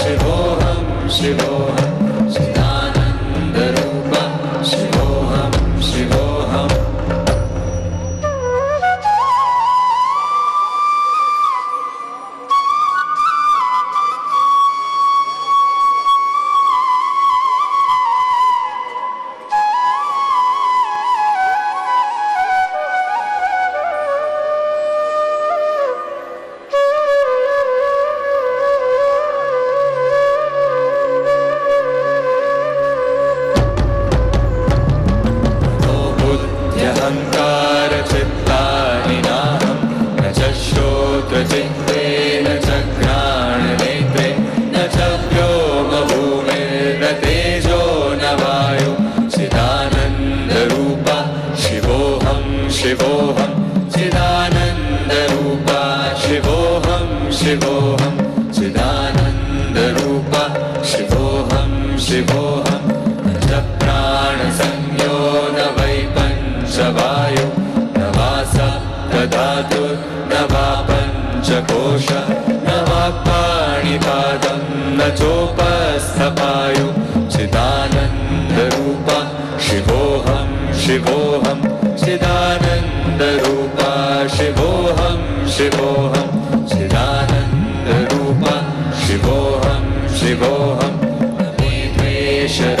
शिवो ह शिवो कोश न वाक्पाणिपादं न चोपस्थपायु। चिदानन्दरूपा शिवोऽहं शिवोऽहं चिदानन्दरूपा शिवोऽहं शिवोऽहं चिदानन्दरूपा शिवोऽहं शिवोऽहम् अ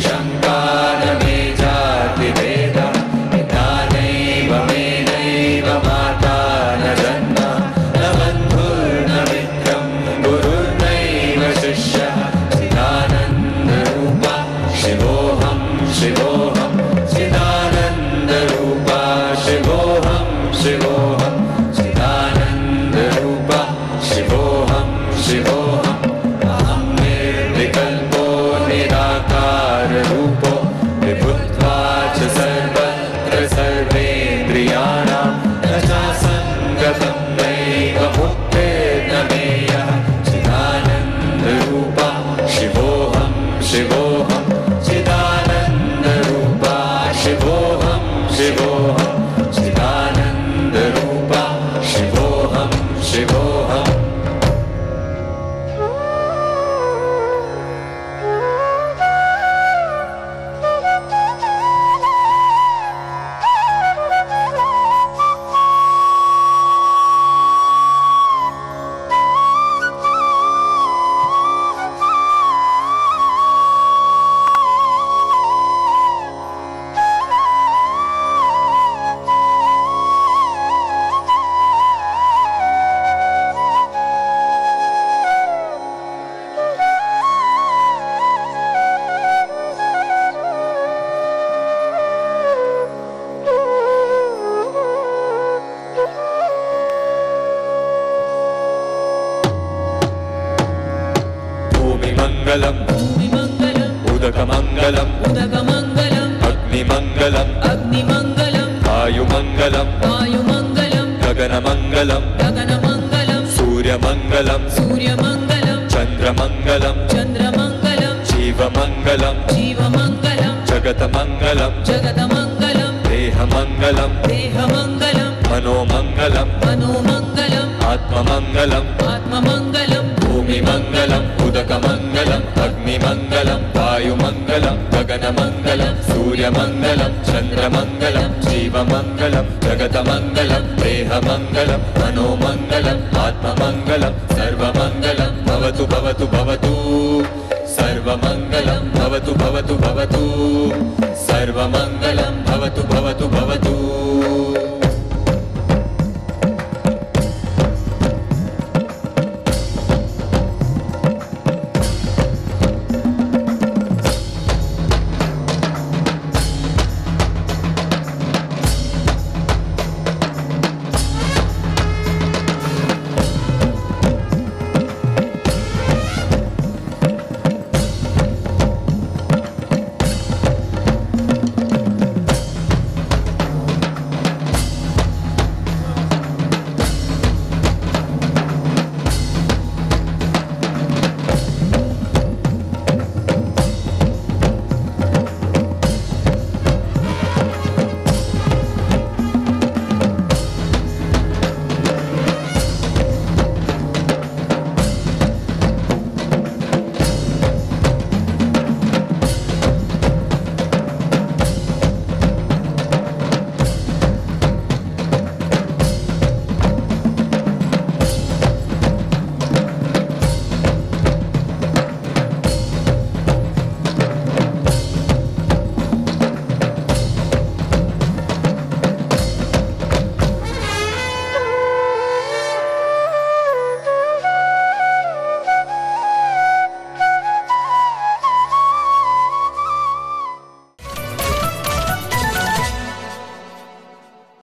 शङ्कादमे जातिवेदम् इदा नैव मे नैव माता न गन्ना बन्धुर्णमिन्द्रं गुरुर्नैव शिष्यः। सिदानन्दरूपा शिवोऽहं शिवोऽहं। सिदानन्दरूपा शिवोऽहं शिवो भूमिमङ्गलम् उदकमङ्गलम् उदकमङ्गलम् अग्निमङ्गलम् अग्निमङ्गलम् वायुमङ्गलम् वायुमङ्गलम् गगनमङ्गलम् गगनमङ्गलम् सूर्यमङ्गलम् सूर्यमङ्गलम् चन्द्रमङ्गलम् चन्द्रमङ्गलम् जीवमङ्गलम् जीवमङ्गलम् जगतमङ्गलम् जगतमङ्गलम् देहमङ्गलम् देहमङ्गलम् मनोमङ्गलम् मनोमङ्गलम् आत्ममङ्गलम् आत्ममङ्गलम् भूमिमङ्गलम् उदक सर्वमङ्गलम् भवतु भवतु भवतु।